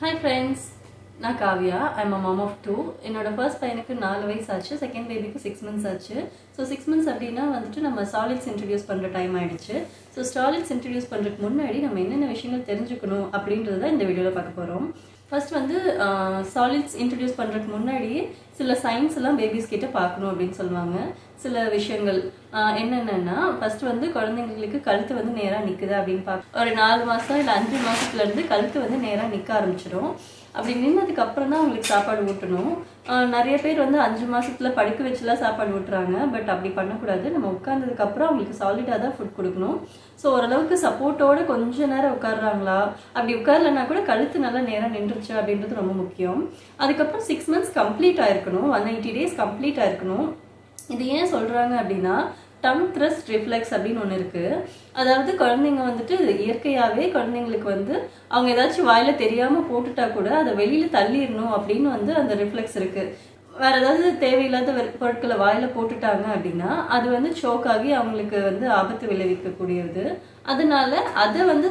Hi friends நான் Kavya. I'm a mom of two என்னோட first பையனுக்கு நாலு வயசு ஆச்சு செகண்ட் பேபிக்கு சிக்ஸ் மந்த்ஸ் ஆச்சு. ஸோ சிக்ஸ் மந்த்ஸ் அப்படின்னா வந்துட்டு நம்ம சாலிட்ஸ் இன்ட்ரடியூஸ் பண்ணுற டைம் ஆயிடுச்சு. ஸோ சாலிட்ஸ் இன்ட்ரடியூஸ் பண்ணுறதுக்கு முன்னாடி நம்ம என்னென்ன விஷயங்கள் தெரிஞ்சுக்கணும் அப்படின்றத தான் இந்த வீடியோவில் பார்க்க போகிறோம் ஃபர்ஸ்ட் வந்து சாலிட்ஸ் இன்ட்ரடியூஸ் பண்ணுறதுக்கு முன்னாடி சில சயின்ஸ் எல்லாம் பேபிஸ் கிட்ட பார்க்கணும் அப்படின்னு சொல்லுவாங்க. சில விஷயங்கள் என்னென்னா என்னென்னன்னா ஃபர்ஸ்ட் வந்து குழந்தைங்களுக்கு கழுத்து வந்து நேராக நிற்குது அப்படின்னு பார்க்க ஒரு நாலு மாதம் இல்லை அஞ்சு மாதத்துலேருந்து கழுத்து வந்து நேராக நிற்க ஆரம்பிச்சிடும். அப்படி நின்னதுக்கு அப்புறம் தான் அவங்களுக்கு சாப்பாடு ஊட்டணும். நிறைய பேர் வந்து அஞ்சு மாசத்துல படுக்க வச்சுலாம் சாப்பாடு ஊட்டுறாங்க. பட் அப்படி பண்ணக்கூடாது. நம்ம உட்கார்ந்ததுக்கு அப்புறம் அவங்களுக்கு சாலிடாக தான் ஃபுட் கொடுக்கணும். ஸோ ஓரளவுக்கு சப்போர்ட்டோட கொஞ்ச நேரம் உட்காடுறாங்களா அப்படி உட்காரலன்னா கூட கழுத்து நல்லா நேரம் நின்றுச்சு அப்படின்றது ரொம்ப முக்கியம். அதுக்கப்புறம் சிக்ஸ் மந்த்ஸ் கம்ப்ளீட் இருக்கணும். ஒன் எயிட்டி டேஸ் கம்ப்ளீட்டாக இருக்கணும். இது ஏன் சொல்கிறாங்க அப்படின்னா டங் த்ரஸ்ட் ரிஃப்ளெக்ஸ் அப்படின்னு ஒன்று இருக்கு. அதாவது குழந்தைங்க வந்துட்டு இயற்கையாகவே குழந்தைங்களுக்கு வந்து அவங்க ஏதாச்சும் வாயில் தெரியாமல் போட்டுட்டா கூட அதை வெளியில் தள்ளிடணும் அப்படின்னு வந்து அந்த ரிஃப்ளெக்ஸ் இருக்குது வேற ஏதாவது தேவையில்லாத பொருட்களை வாயில போட்டுட்டாங்க அப்படின்னா அது வந்து சோக்காகி அவங்களுக்கு வந்து ஆபத்து விளைவிக்கக்கூடியது. அதனால அதை வந்து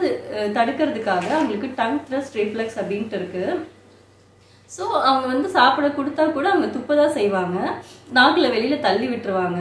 தடுக்கிறதுக்காக அவங்களுக்கு டங் த்ரஸ்ட் ரிஃப்ளெக்ஸ் அப்படின்ட்டு இருக்கு. ஸோ அவங்க வந்து சாப்பிட கொடுத்தா கூட அவங்க துப்ப தான் செய்வாங்க. நாக்கில் வெளியில தள்ளி விட்டுருவாங்க.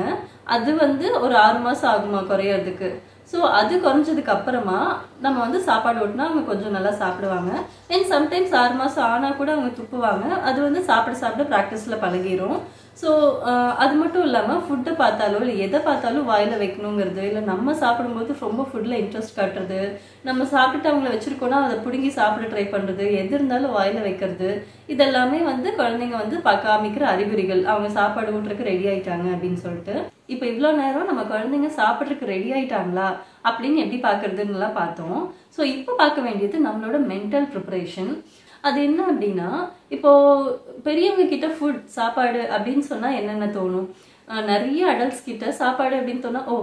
அது வந்து ஒரு ஆறு மாசம் ஆகுமா குறையறதுக்கு. ஸோ அது குறைஞ்சதுக்கு அப்புறமா நம்ம வந்து சாப்பாடு ஓட்டினா அவங்க கொஞ்சம் நல்லா சாப்பிடுவாங்க. தென் சம்டைம்ஸ் ஆறு மாசம் ஆனா கூட அவங்க துப்புவாங்க. அது வந்து சாப்பிட சாப்பிட ப்ராக்டிஸ்ல பழகிரும். ஸோ uh, அது மட்டும் இல்லாமல் ஃபுட்டை பார்த்தாலோ இல்லை எதை பார்த்தாலும் வாயில் வைக்கணுங்கிறது இல்லை நம்ம சாப்பிடும்போது ரொம்ப ஃபுட்டில் இன்ட்ரெஸ்ட் காட்டுறது நம்ம சாப்பிட்டு அவங்கள வச்சுருக்கோன்னா அதை பிடுங்கி சாப்பிட ட்ரை பண்ணுறது எது இருந்தாலும் வாயில் வைக்கிறது இதெல்லாமே வந்து குழந்தைங்க வந்து பா- காமிக்கிற அறிகுறிகள். அவங்க சாப்பாடு ஊட்டுறதுக்கு ரெடி ஆயிட்டாங்க அப்படின்னு சொல்லிட்டு. இப்போ இவ்வளோ நேரம் நம்ம குழந்தைங்க சாப்பிட்றதுக்கு ரெடி ஆயிட்டாங்களா அப்படின்னு எப்படி பார்க்கறதுன்னுலாம் பார்த்தோம். ஸோ இப்போ பார்க்க வேண்டியது நம்மளோட மென்டல் ப்ரிப்பரேஷன் அது என்ன அப்படின்னா இப்போ பெரியவங்க கிட்ட ஃபுட் சாப்பாடு அப்படின்னு சொன்னா என்னென்ன தோணும்? நிறைய அடல்ட்ஸ் கிட்ட சாப்பாடு அப்படின்னு சொன்னா ஓ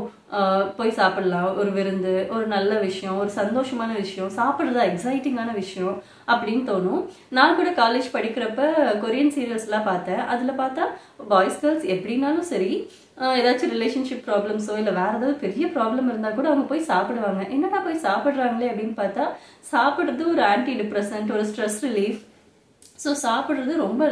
போய் சாப்பிடலாம். ஒரு விருந்து ஒரு நல்ல விஷயம் ஒரு சந்தோஷமான விஷயம் சாப்பிட்றதா எக்ஸைட்டிங்கான விஷயம் அப்படின்னு தோணும். நான் கூட காலேஜ் படிக்கிறப்ப கொரியன் சீரியல்ஸ்லாம் பார்த்தேன். அதில் பார்த்தா பாய்ஸ் கேர்ள்ஸ் எப்படின்னாலும் சரி ஏதாச்சும் ரிலேஷன்ஷிப் ப்ராப்ளம்ஸோ இல்லை வேறு ஏதாவது பெரிய ப்ராப்ளம் இருந்தால் கூட அவங்க போய் சாப்பிடுவாங்க. என்னடா போய் சாப்பிட்றாங்களே அப்படின்னு பார்த்தா சாப்பிட்றது ஒரு ஆன்டி டிப்ரெசன்ட் ஒரு ஸ்ட்ரெஸ் ரிலீஃப் ஸோ சாப்பிட்றது ரொம்ப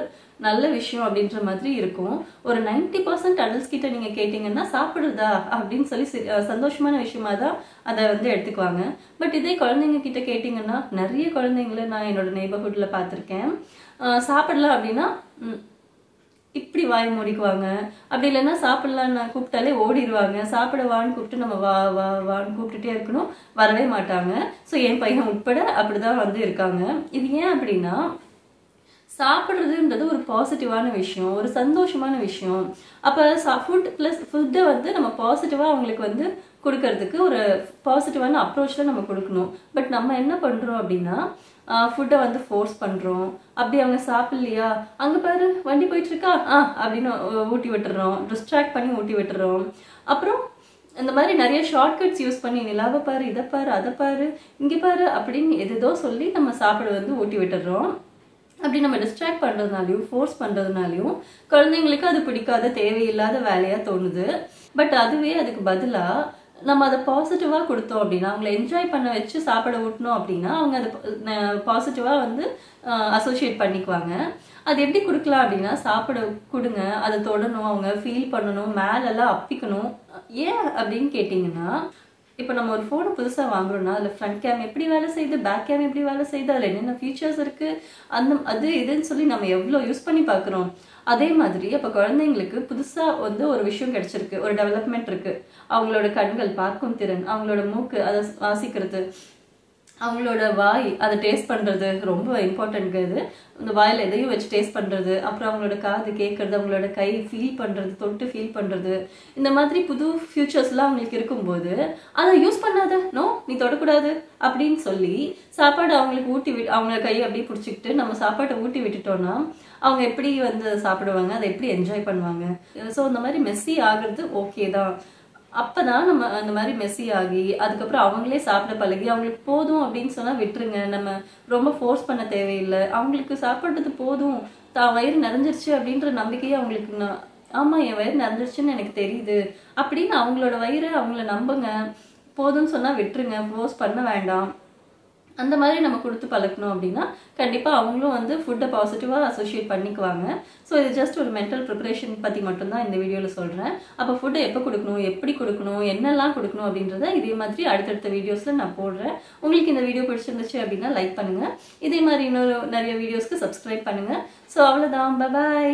நல்ல விஷயம் அப்படின்ற மாதிரி இருக்கும். ஒரு 90% பர்சன்ட் அடல்ட்ஸ் கிட்ட நீங்கள் கேட்டிங்கன்னா சாப்பிடுறதா அப்படின்னு சொல்லி சந்தோஷமான விஷயமா தான் அதை வந்து எடுத்துக்குவாங்க. பட் இதே குழந்தைங்க கிட்ட கேட்டிங்கன்னா நிறைய குழந்தைங்கள நான் என்னோட நெய்பர்ஹுட்டில் பார்த்துருக்கேன். சாப்பிடலாம் அப்படின்னா இப்படி வாய் மூடிக்குவாங்க. அப்படி இல்லைன்னா சாப்பிடலான்னு கூப்பிட்டாலே ஓடிடுவாங்க சாப்பிட வான்னு கூப்பிட்டு நம்ம வா வா வான்னு கூப்பிட்டுட்டே இருக்கணும். வரவே மாட்டாங்க. ஸோ என் பையன் உட்பட அப்படிதான் வந்து இருக்காங்க. இது ஏன் அப்படின்னா சாப்பிட்றதுன்றது ஒரு பாசிட்டிவான விஷயம் ஒரு சந்தோஷமான விஷயம். அப்போ ஃபுட் ப்ளஸ் ஃபுட்டை வந்து நம்ம பாசிட்டிவாக அவங்களுக்கு வந்து கொடுக்கறதுக்கு ஒரு பாசிட்டிவான அப்ரோச்சில் நம்ம கொடுக்கணும். பட் நம்ம என்ன பண்ணுறோம் அப்படின்னா ஃபுட்டை வந்து ஃபோர்ஸ் பண்ணுறோம் அப்படி அவங்க சாப்பிட்லையா? அங்கே பாரு வண்டி போயிட்டுருக்கா? ஆ அப்படின்னு ஊட்டி விட்டுறோம். டிஸ்ட்ராக்ட் பண்ணி ஊட்டி விட்டுறோம். அப்புறம் இந்த மாதிரி நிறைய ஷார்ட்கட்ஸ் யூஸ் பண்ணி நிலாவை பாரு இதை பாரு அதை பாரு இங்கே பாரு அப்படின்னு எதேதோ சொல்லி நம்ம சாப்பிட வந்து ஊட்டி விட்டுறோம். அப்படி நம்ம டிஸ்ட்ராக்ட் பண்ணுறதுனாலையும் ஃபோர்ஸ் பண்ணுறதுனாலையும் குழந்தைங்களுக்கு அது பிடிக்காத தேவையில்லாத வேலையாக தோணுது. பட் அதுவே அதுக்கு பதிலாக நம்ம அதை பாசிட்டிவாக கொடுத்தோம் அப்படின்னா அவங்களை என்ஜாய் பண்ண வச்சு சாப்பிட ஊட்டணும் அப்படின்னா அவங்க அதை பாசிட்டிவாக வந்து அசோசியேட் பண்ணிக்குவாங்க. அது எப்படி கொடுக்கலாம் அப்படின்னா சாப்பிட கொடுங்க அதை தொடணும் அவங்க ஃபீல் பண்ணணும் மேலெல்லாம் அப்பிக்கணும். ஏன் அப்படின்னு கேட்டிங்கன்னா இப்போ நம்ம ஒரு ஃபோனை புதுசாக வாங்குறோம்னா அதில் ஃப்ரண்ட் கேம் எப்படி வேலை செய்யுது பேக் கேம் எப்படி வேலை செய்யுது அதில் என்னென்ன ஃபீச்சர்ஸ் இருக்குது அந்த அது இதுன்னு சொல்லி நம்ம எவ்வளோ யூஸ் பண்ணி பார்க்குறோம். அதே மாதிரி அப்போ குழந்தைங்களுக்கு புதுசாக வந்து ஒரு விஷயம் கிடைச்சிருக்கு ஒரு டெவலப்மெண்ட் இருக்குது அவங்களோட கண்கள் பார்க்கும் திறன் அவங்களோட மூக்கு அதை வாசிக்கிறது அவங்களோட வாய் அதை டேஸ்ட் பண்ணுறது ரொம்ப இம்பார்ட்டன்ட் இது. இந்த வாயில் எதையும் வச்சு டேஸ்ட் பண்ணுறது அப்புறம் அவங்களோட காது கேட்குறது அவங்களோட கை ஃபீல் பண்ணுறது தொட்டு ஃபீல் பண்ணுறது இந்த மாதிரி புது ஃபியூச்சர்ஸ்லாம் அவங்களுக்கு இருக்கும்போது அதை யூஸ் பண்ணாத. நோ நீ தொடக்கூடாது. அப்படின்னு சொல்லி சாப்பாடு அவங்களுக்கு ஊட்டி விட்டு அவங்கள கையை அப்படியே பிடிச்சிக்கிட்டு நம்ம சாப்பாட்டை ஊட்டி விட்டுட்டோம்னா அவங்க எப்படி வந்து சாப்பிடுவாங்க அதை எப்படி என்ஜாய் பண்ணுவாங்க? ஸோ இந்த மாதிரி மெஸ்ஸி ஆகிறது ஓகே தான். அப்பதான் நம்ம அந்த மாதிரி மெஸ்ஸி ஆகி அதுக்கப்புறம் அவங்களே சாப்பிட பழகி அவங்களுக்கு போதும் அப்படின்னு சொன்னா விட்டுருங்க. நம்ம ரொம்ப ஃபோர்ஸ் பண்ண தேவையில்லை. அவங்களுக்கு சாப்பிட்றது போதும். தான் வயிறு நிறைஞ்சிருச்சு அப்படின்ற நம்பிக்கையே அவங்களுக்கு நான் ஆமா என் வயிறு நிறைஞ்சிருச்சுன்னு எனக்கு தெரியுது. அப்படின்னு அவங்களோட வயிறு அவங்கள நம்புங்க. போதும்னு சொன்னா விட்டுருங்க. ஃபோர்ஸ் பண்ண வேண்டாம். அந்த மாதிரி நம்ம கொடுத்து பழக்கணும் அப்படின்னா கண்டிப்பாக அவங்களும் வந்து ஃபுட்டை பாசிட்டிவாக அசோசியேட் பண்ணிக்குவாங்க. ஸோ இது ஜஸ்ட் ஒரு மென்டல் ப்ரிப்பரேஷன் பற்றி மட்டும்தான் இந்த வீடியோவில் சொல்கிறேன் அப்போ ஃபுட்டை எப்போ கொடுக்கணும் எப்படி கொடுக்கணும் என்னெல்லாம் கொடுக்கணும் அப்படின்றத இதே மாதிரி அடுத்தடுத்த வீடியோஸில் நான் போடுறேன். உங்களுக்கு இந்த வீடியோ பிடிச்சிருந்துச்சு அப்படின்னா லைக் பண்ணுங்கள் இதே மாதிரி இன்னொரு நிறைய வீடியோஸ்க்கு சப்ஸ்கிரைப் பண்ணுங்கள் ஸோ அவ்வளோதான் பாய்